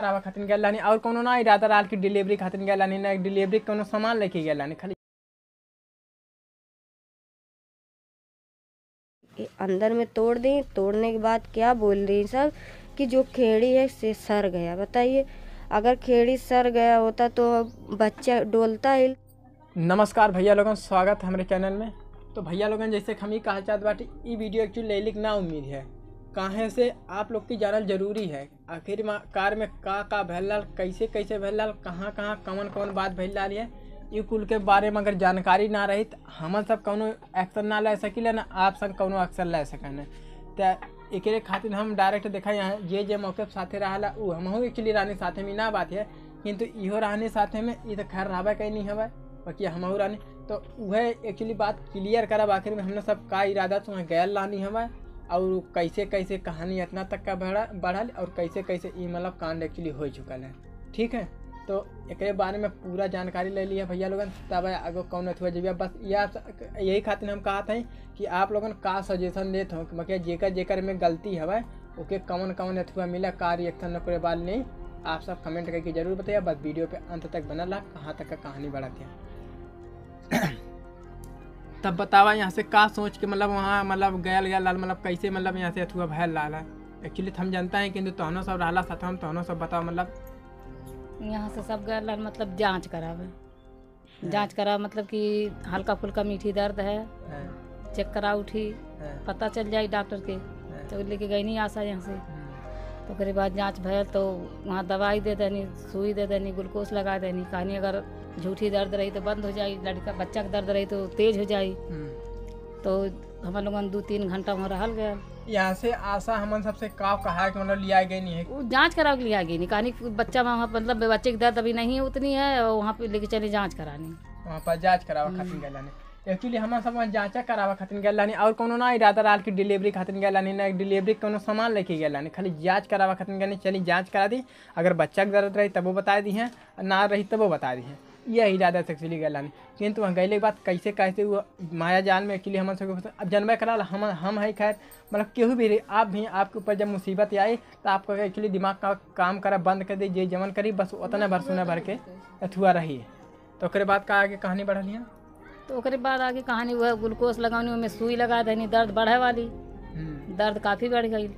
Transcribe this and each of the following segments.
करावा खातिर गेल रहनी और कोनो ना इरादा रहल कि डिलीवरी खातिर गेल रहनी ना डिलीवरी कोनो सामान लेके गेल रहनी खाली ये अंदर में तोड़ दी तोड़ने के बाद क्या बोल रही सब? कि जो खेड़ी है से सर गया बताइए। अगर खेड़ी सर गया होता तो बच्चा डोलता ही। नमस्कार भैया लोगन स्वागत है हमारे चैनल में। तो भैया लोगन जैसे हम ही कहा चाहते बाटी ई वीडियो एक्चुअली लेलिक ना उम्मीद है। काहे से आप लोग की जानल ज़रूरी है? आखिर कार में का का भैल कैसे कैसे भैल कहाँ कहाँ कौन कौन बात भैल है? ई कुल के बारे में अगर जानकारी ना रही तो हम सब कौनो एक्शन ना ले सकिले ना, आप सब कौनो एक्शन ले सकन। तो एक खातिर हम डायरेक्ट देखा यहाँ, जे जे मौके साथे रहा उ हमहू एक्चुअली रहने साथे में ना बात है। किंतु इहो रहने साथे में, ई तो खैर रहबे कहीं नहीं हवे बाकी हमहू रहने तो वह एक्चुअली बात क्लियर करब आखिर में, हमने सब का इरादा से वहाँ गैल रहनी हवे और कैसे कैसे कहानी इतना तक का बढ़ा बढ़ल और कैसे कैसे ई मतलब कांड एक्चुअली हो चुकल है। ठीक है? तो एक बारे में पूरा जानकारी ले लिया भैया लोगन। तब आगे कौन अथी अथवा जब बस यह यही खातिर हम कहा थे कि आप लोगन का सजेशन देते हो। मतलब जेकर जेकर में गलती हवे, ओके कौन कौन अथवा मिला का रिएक्शन करे बाल नहीं, आप सब कमेंट करके ज़रूर बताइए। बस वीडियो पे अंत तक बना ला, कहाँ तक का कहानी बढ़ाती है। तब बतावा यहाँ से का सोच के मतलब वहाँ मतलब गया गया लाल मतलब कैसे मतलब यहाँ से अथुआ भैल लाल है। एक्चुअली हम जानता है किंतु तहनो सब रहला साथ हम तहनो सब बताओ मतलब। यहाँ से सब गए मतलब जाँच करावे। जाँच करा मतलब कि हल्का फुल्का मीठी दर्द है। चेक करा उठी पता चल जाए डॉक्टर के। तो लेके गई नहीं आशा यहाँ से। तो ओकरे बाद जाँच भैल तो वहाँ दवाई दे देनी सुई दे देनी ग्लूकोज लगा देनी। कहानी अगर झूठी दर्द रही तो बंद हो जाए लड़का बच्चा के दर्द रही तो तेज हो जाए तो हम लोगन दो तीन घंटा वहाँ रहल गया। यहाँ से आशा हमन सबसे का कहा कि मतलब लिया गई नहीं है। वो जाँच करा के लिया गई नहीं। कहानी बच्चा वहाँ मतलब बच्चे की दर्द अभी नहीं है उतनी है और वहाँ पे लेके चले जाँच करानी। वहाँ पर जाँच करावा खातिर गए लाने एक्चुअली हम सब वहाँ जांचा करावा खातिर गए लानी और कोनो ना इरादा रहा कि डिलीवरी खातिर गए लानी ना डिलीवरी कोनो सामान लेके गए लानी खाली जाँच करावा खातिर गए चली जाँच करा दी। अगर बच्चा के दर्द रही तब वो बता दी है ना रही तब वो बता दी है। यह इरादा से एक्चुअली गए लानी किंतु वहाँ गए के बाद कैसे कैसे वो माया जाल में एक्चुअली हम सब अब जनबे करा हम हम है खैर। मतलब केहू भी रही आप भी आपके ऊपर जब मुसीबत आई तो आपको एक्चुअली दिमाग का काम करा बंद कर दी जे जमन करी बस उतना भर सुना भर के अथुआ रही तो ओकरे बाद का आगे कहानी बढ़ल है? तो ओकरे बाद आगे कहानी वह ग्लूकोज लगानी में सुई लगा देनी दर्द बढ़े वाली। दर्द काफ़ी बढ़ गई।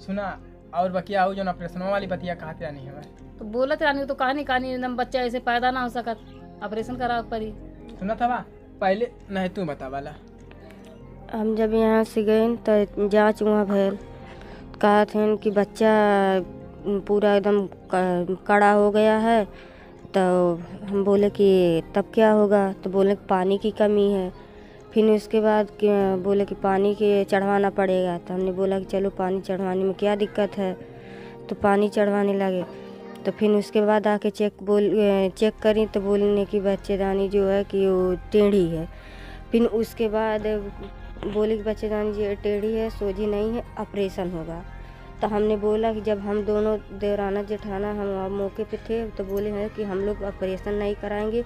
सुना और बकिया हो जो ऑपरेशन वाली बतिया कहते नहीं है तो बोलत रानी तो कहानी कहानी एकदम बच्चा ऐसे पैदा ना हो सकत ऑपरेशन करा पड़ी सुना था बा पहले नहीं तू बता वाला। हम जब यहाँ से गए तो जाँच वहाँ भैल। कहा थे कि बच्चा पूरा एकदम कड़ा हो गया है तो हम बोले कि तब क्या होगा? तो बोले कि पानी की कमी है। फिर उसके बाद कि- बोले कि पानी के चढ़वाना पड़ेगा। तो हमने बोला कि चलो पानी चढ़वाने में क्या दिक्कत है? तो पानी चढ़वाने लगे। तो फिर उसके बाद आके चेक बोल चेक करी तो बोलने की बच्चेदानी जो है कि वो टेढ़ी है। फिर उसके बाद बोले कि बच्चेदानी जी टेढ़ी है सोझी नहीं है, ऑपरेशन होगा। तो हमने बोला कि जब हम दोनों देवराना जेठाना हम वहाँ मौके पे थे तो बोले हैं कि हम लोग ऑपरेशन नहीं कराएँगे,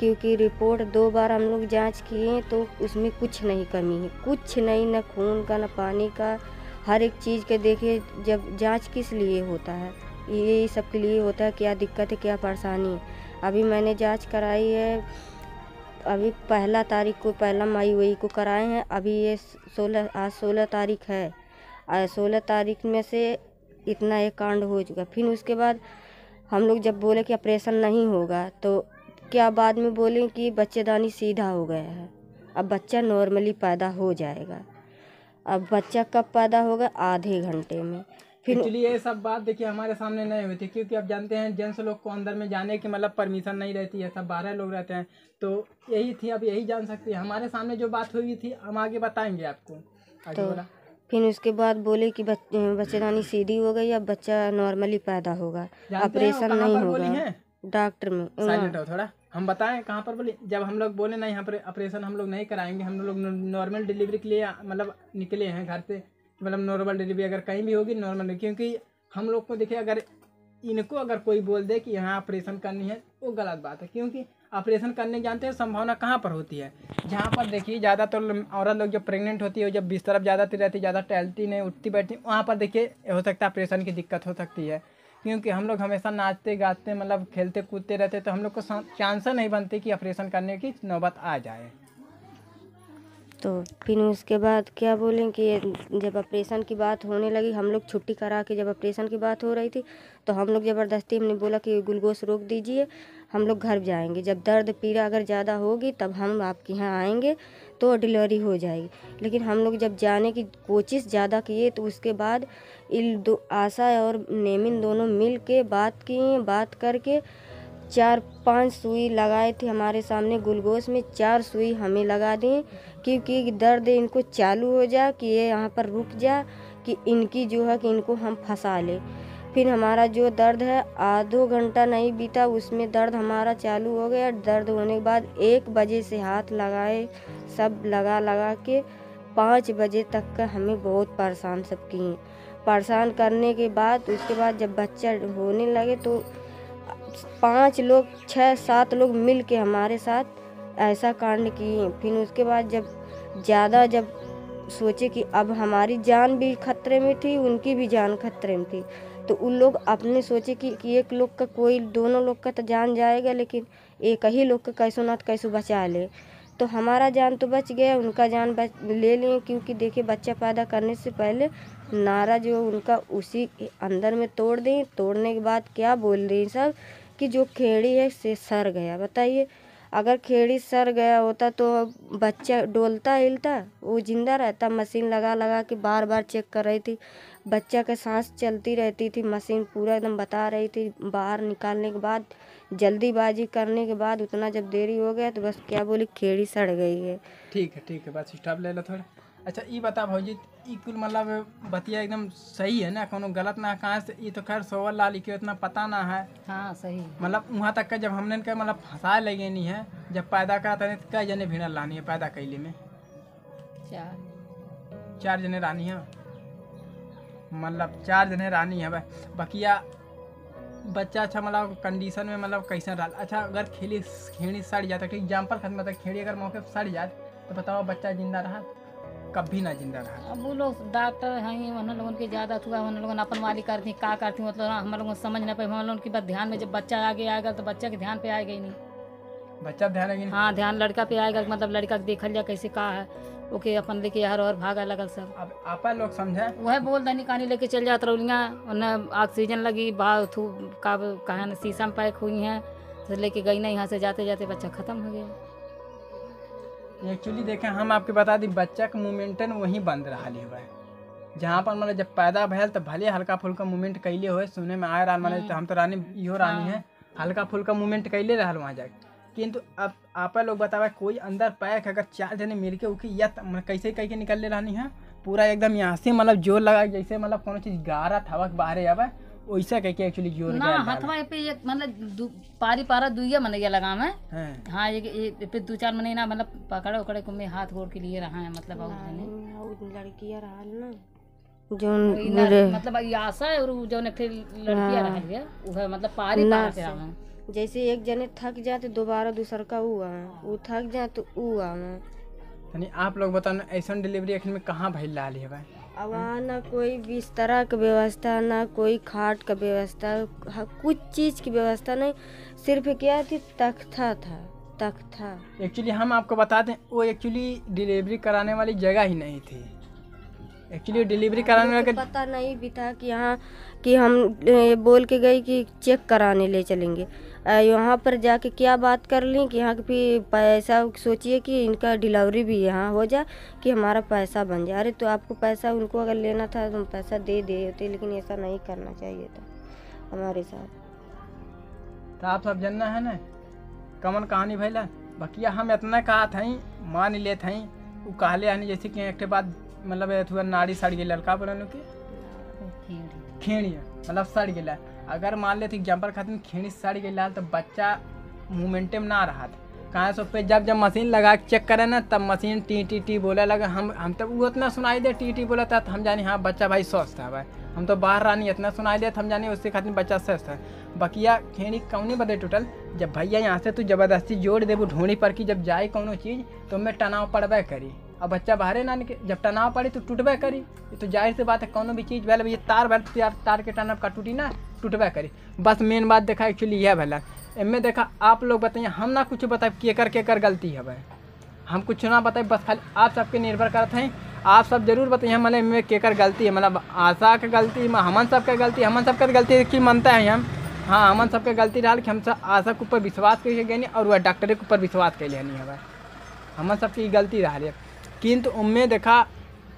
क्योंकि रिपोर्ट दो बार हम लोग जाँच किए तो उसमें कुछ नहीं कमी है। कुछ नहीं, ना खून का, न पानी का, हर एक चीज़ के देखिए, जब जाँच किस लिए होता है? ये सब के लिए होता है, क्या दिक्कत है, क्या परेशानी अभी मैंने जाँच कराई है, अभी पहला तारीख को, पहला मई वही को कराए हैं, अभी ये सोलह, आज सोलह तारीख है। सोलह तारीख में से इतना एक कांड हो चुका फिर उसके बाद हम लोग जब बोले कि ऑपरेशन नहीं होगा तो क्या बाद में बोलें कि बच्चेदानी सीधा हो गया है। अब बच्चा नॉर्मली पैदा हो जाएगा। अब बच्चा कब पैदा होगा? आधे घंटे में। फिर एक्चुअली ये सब बात देखिए हमारे सामने नहीं हुई थी क्योंकि आप जानते हैं जेंट्स लोग को अंदर में जाने की मतलब परमिशन नहीं रहती है सब बारह लोग रहते हैं। तो यही थी अब यही जान सकती है। हमारे सामने जो बात हुई थी हम आगे बताएँगे आपको। आगे तो बोला। फिर उसके बाद बोले कि बच, बच्चेदानी सीधी हो गई अब बच्चा नॉर्मली पैदा होगा। ऑपरेशन नहीं होगा। डॉक्टर में। साइलेंट हो। थोड़ा। हम बताएँ कहाँ पर बोले? जब हम लोग बोले नहीं यहाँ पर ऑपरेशन हम लोग नहीं कराएँगे हम लोग नॉर्मल डिलीवरी के लिए मतलब निकले हैं घर से। मतलब नॉर्मल डिलीवरी अगर कहीं भी होगी नॉर्मल क्योंकि हम लोग को देखिए, अगर इनको अगर कोई बोल दे कि यहाँ ऑपरेशन करनी है, वो गलत बात है, क्योंकि ऑपरेशन करने जानते हैं, संभावना कहाँ पर होती है? जहाँ पर देखिए, ज़्यादातर तो औरत लोग जब प्रेग्नेंट होती है, जब बिस्तर पर ज़्यादा रहती है, ज़्यादा टहलती नहीं, उठती बैठती, वहाँ पर देखिए, हो सकता है ऑपरेशन की दिक्कत हो सकती है। क्योंकि हम लोग हमेशा नाचते, गाते मतलब खेलते कूदते रहते तो हम लोग को चांस नहीं बनते कि ऑपरेशन करने की नौबत आ जाए। तो फिर उसके बाद क्या बोलें कि जब ऑपरेशन की बात होने लगी, हम लोग छुट्टी करा के जब ऑपरेशन की बात हो रही थी तो हम लोग ज़बरदस्ती हमने बोला कि ग्लूकोज रोक दीजिए, हम लोग घर जाएँगे। जब दर्द पीड़ा अगर ज़्यादा होगी, तब हम आपके यहाँ आएँगे तो डिलीवरी हो जाएगी। लेकिन हम लोग जब जाने की कोशिश ज़्यादा किए तो उसके बाद इन दो आशा और नेमिन दोनों मिल के बात किए, बात करके चार पाँच सुई लगाए थे हमारे सामने ग्लूकोज में। चार सुई हमें लगा दी, क्योंकि दर्द इनको चालू हो जा, कि ये यहाँ पर रुक जा, कि इनकी जो है कि इनको हम फंसा लें। फिर हमारा जो दर्द है, आधो घंटा नहीं बीता, उसमें दर्द हमारा चालू हो गया। दर्द होने के बाद एक बजे से हाथ लगाए, सब लगा लगा के पाँच बजे तक का हमें बहुत परेशान सब किए। परेशान करने के बाद, उसके बाद जब बच्चा होने लगे तो पाँच लोग छः सात लोग मिल के हमारे साथ ऐसा कांड किए। फिर उसके बाद जब ज़्यादा जब सोचे कि अब हमारी जान भी खतरे में थी उनकी भी जान खतरे में थी तो उन लोग अपने सोचे कि, कि एक लोग का कोई दोनों लोग का तो जान जाएगा लेकिन एक ही लोग का कैसो ना कैसो बचा ले। तो हमारा जान तो बच गया उनका जान बच ले लिए क्योंकि देखिए बच्चा पैदा करने से पहले नारा जो उनका उसी अंदर में तोड़ दें। तोड़ने के बाद क्या बोल रही सब? कि जो खेड़ी है, से सर गया। बताइए, अगर खेड़ी सर गया होता तो बच्चा डोलता, हिलता? वो ज़िंदा रहता, मशीन लगा लगा के बार बार चेक कर रही थी। बच्चा का सांस चलती रहती थी, मशीन पूरा एकदम बता रही थी। बाहर निकालने के बाद, जल्दीबाजी करने के बाद उतना जब देरी हो गया तो बस क्या बोली, खेड़ी सड़ गई है। ठीक है ठीक है, बस स्टॉप ले लो थोड़ा। अच्छा ये बता भौजी ई कुल मतलब बतिया एकदम सही है ना? कोनो गलत ना कहाँ से ये तो खैर सोवल लाल के उतना पता ना है। हाँ सही मतलब वहाँ तक का जब हमने इनका मतलब फंसा लगे नहीं है जब पैदा करा था तो कई जने भीड़ लानी है पैदा कैले में? चार। चार जने रानी है? मतलब चार जने रानी है भाई। बकिया बच्चा अच्छा मतलब कंडीशन में मतलब कैसा डाल अच्छा अगर खेली खेड़ी सड़ जाता तो एग्ज़ाम्पल खत्म मतलब खेड़ी अगर मौके पर सड़ जाए तो बताओ बच्चा ज़िंदा रहा? कभी ना ज़िंदा रहा। अब वो लोग डॉक्टर हैं हम लोगन के ज़्यादा हुआ हम लोगन अपन वाली करती का करती मतलब हम लोगों को समझ ना पाए हम लोगन की बात ध्यान में जब बच्चा आगे आएगा तो बच्चा के ध्यान पे आएगा ही नहीं। बच्चा ध्यान रखेगी हाँ ध्यान लड़का पे आएगा मतलब लड़का के देखल जा कैसे का है ओके अपन लेके हर और भागा लगल सब। अब आपा लोग समझे वह बोल दनी कहानी लेके चल जात रौलियाँ उन्हें ऑक्सीजन लगी बाहर थू का कहा शीशा में पैक हुई हैं तो लेके गई ना यहाँ से जाते जाते बच्चा ख़त्म हो गया। एक्चुअली देखें हम आपके बता दी बच्चा का मोमेंटन वहीं बंद रहा हुआ है। जहाँ पर मतलब जब पैदा भैल तो भले हल्का फुल्का मूवमेंट कैले हुए सुने में आए रहा मतलब तो हम तो रानी इहो रानी है। हल्का फुल्का मूवमेंट कैले रहा वहाँ जाके। किंतु अब आप लोग बतावे कोई अंदर पैक अगर चार जने मिल के उकी या त- मतलब कैसे कह के निकल ले रहनी है पूरा एकदम यहाँ से मतलब ज़ोर लगा जैसे मतलब कोनो चीज़ गारा हवा के बाहर आवे वैसा कह के एक्चुअली ज़ोर ना गया हथवा पे एक मतलब पारी पारा दुइया मनैया लगा मैं हैं। हाँ। एक एक पे दो चार महीना मतलब पकड़े उकड़े को मैं हाथ गोड़ के लिए रहा है मतलब और जने लड़कियाँ रहल ना। जोन ना- मतलब ई आशा है और जौन एक ठे लड़कियाँ रह गया वह मतलब पारी पारा से। रहा है। जैसे एक जने थक जाते दोबारा दूसर का ऊ आवे ऊ थक जाए तो आवे यानी आप लोग बताओ ना ऐसा डिलीवरी एखन में कहाँ भइल रहा है भाई? अब वहाँ ना कोई बिस्तरा का व्यवस्था, ना कोई खाट का व्यवस्था कुछ चीज़ की व्यवस्था नहीं। सिर्फ़ क्या थी तख्ता था, तख्ता। एक्चुअली हम आपको बता दें, वो एक्चुअली डिलीवरी कराने वाली जगह ही नहीं थी। एक्चुअली डिलीवरी कराने हमको वाले पता नहीं भी था कि यहाँ कि हम बोल के गई कि चेक कराने ले चलेंगे। यहाँ पर जाके क्या बात कर ली कि यहाँ फिर पैसा सोचिए कि इनका डिलीवरी भी यहाँ हो जाए कि हमारा पैसा बन जाए। अरे तो आपको पैसा उनको अगर लेना था तो पैसा दे देते लेकिन ऐसा नहीं करना चाहिए था हमारे साथ। तो आप सब जानना है ना? कमन कहानी भैला बकिया हम इतना कहा थी मान ले थी वो कहले हनी जैसे कि एक बात मतलब नाड़ी सड़ गई, लड़का बोलन के? खेड़ी मतलब सड़ गया अगर मान लेते एग्ज़ाम्पल खातिर खेड़ी सड़ गई तो बच्चा मोमेंटे में ना रहा कहाँ से पे जब जब मशीन लगा के चेक करे ना, तब मशीन टी टी टी बोले लगा, हम हम तब वो इतना सुनाई दे, टी टी बोला था तो हम जानी हाँ बच्चा भाई स्वस्थ है भाई। हम तो बाहर रानी इतना सुनाई दे तो हम जानी, उसके खातिर बच्चा स्वस्थ है। बकिया खेणी कौनी बदे टूटल? जब भैया यहाँ से तू ज़बरदस्ती जोड़ देबू ढोड़ी पर की जब जाए कोनो चीज़ तो मैं तनाव पड़बे करी। अब बच्चा बाहरे ना निकले जब तनाव पड़ी तो टूटबे करी। तो ज़ाहिर सी बात है, कोनो भी चीज़ भले, ये तार भले तार तार के टनब का टूटी ना, टूटबे करी। बस मेन बात देखा एक्चुअली यह भला। इनमें देखा, आप लोग बताइए, हम ना कुछ बताए केकर केकर गलती है भाई हम कुछ ना बताए, बस खाली आप सबके निर्भर करते हैं। आप सब ज़रूर बताइए मतलब इनमें केकर गलती है मतलब आशा के गलती म- हमन सबके गलती हमन सबके गलती की मानते हैं हम? हाँ हमन सबके गलती रहा कि हम सब आशा के ऊपर विश्वास करके गए और वह डॉक्टर के ऊपर विश्वास कैले नहीं है भाई हमन सबकी गलती रहा किंतु उनमें देखा,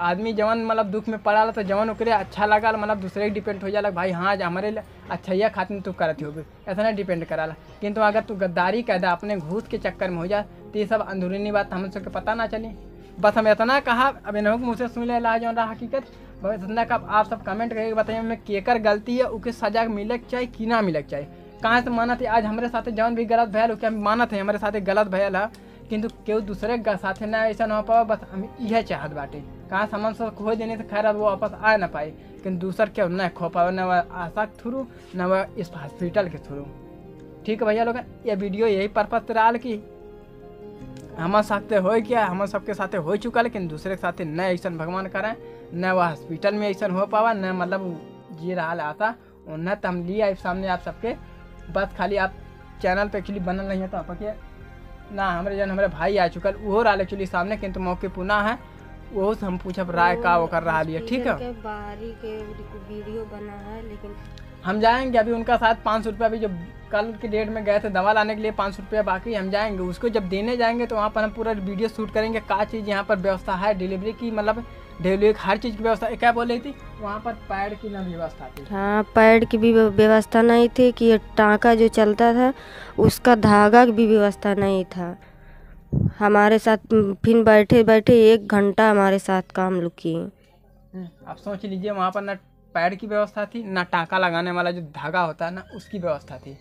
आदमी जवन मतलब दुख में पड़ा तो जवन ओकरे अच्छा लगा मतलब दूसरे के डिपेंड हो जाला भाई हाँ हमारे लिए अच्छा खातिर तू करत होगी। ऐसा नहीं डिपेंड कराला किंतु अगर तू गद्दारी कर दे, अपने घूस के चक्कर में हो जा तो ये सब अंदरूनी बात हम सबके पता ना चली। बस हम इतना कहा, अब इन्हों के मुँह से सुन ले ला जो रहा हकीकत। बस इतना का आप सब कमेंट करके बताइए हमें केकर गलती है उके सजा मिले के चाहिए कि ना मिले चाहिए कहाँ से मानत है? आज हमारे साथ जवन भी गलत भयल उके हम मानत है हमारे साथ गलत भयल है? किंतु केहू दूसरे के साथे ना ऐसा ना हो पावा, बस हम यह चाहत बाटे। कहाँ सामान सब खो देने से खैर वो वापस आ ना पाए। किंतु दूसर के न खो पावे, न वह आशा के थ्रू, न वह इस हॉस्पिटल के थ्रू। ठीक है भैया लोग, ये वीडियो यही पर्पज रहा कि हमारे साथे हो क्या? हमारे सबके साथ हो चुका लेकिन दूसरे के साथ न ऐसा भगवान करें। न वह हॉस्पिटल में ऐसा हो पावा न मतलब जी रहा आता न तो हम लिए आए सामने आप सबके। बस खाली आप चैनल पे एक्चुअली बनल नहीं है तो आपके ना हमारे जन हमारे भाई आ चुकल वो रहा एक्चुअली सामने किंतु मौके पुनः है वो से हम पूछब राय का वो कर रहा है ठीक है? बाहरी के वीडियो बना है लेकिन हम जाएँगे अभी उनका साथ पाँच सौ रुपया अभी जो कल के डेट में गए थे दवा लाने के लिए पाँच सौ रुपया बाकी हम जाएँगे उसको जब देने जाएँगे तो वहाँ पर हम पूरा वीडियो शूट करेंगे का चीज़ यहाँ पर व्यवस्था है डिलीवरी की मतलब डिलीवरी की हर चीज़ की व्यवस्था क्या बोल रही थी? वहाँ पर पैड की ना व्यवस्था थी। हाँ पैड की भी व्यवस्था नहीं थी कि ये टाँका जो चलता था उसका धागा की भी व्यवस्था नहीं था। हमारे साथ फिर बैठे बैठे एक घंटा हमारे साथ काम लोग किए हम्म, आप सोच लीजिए वहाँ पर ना पैड की व्यवस्था थी ना टाँका लगाने वाला जो धागा होता है ना उसकी व्यवस्था थी।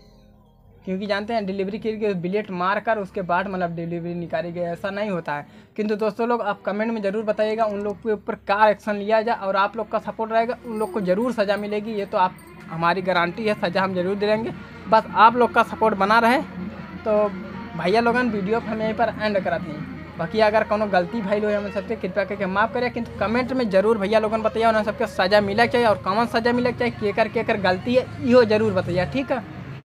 क्योंकि जानते हैं डिलीवरी के लिए बिलेट मार कर उसके बाद मतलब डिलीवरी निकाली गई, ऐसा नहीं होता है। किंतु दोस्तों लोग, आप कमेंट में ज़रूर बताइएगा उन लोग के ऊपर क्या एक्शन लिया जाए और आप लोग का सपोर्ट रहेगा, उन लोग को ज़रूर सज़ा मिलेगी, ये तो आप, हमारी गारंटी है, सज़ा हम ज़रूर दिलेंगे बस आप लोग का सपोर्ट बना रहे। तो भैया लोगन वीडियो हम यहीं पर एंड करते हैं। बाकी अगर कोनो गलती भाई लोग हमें सबसे कृपया करके माफ़ करें किंतु कमेंट में ज़रूर भैया लोगन बताइए, उन्हें सबके सज़ा मिले चाहिए और कौन सज़ा मिले चाहिए, केकर केकर गलती है, इहो ज़रूर बताइए, ठीक है?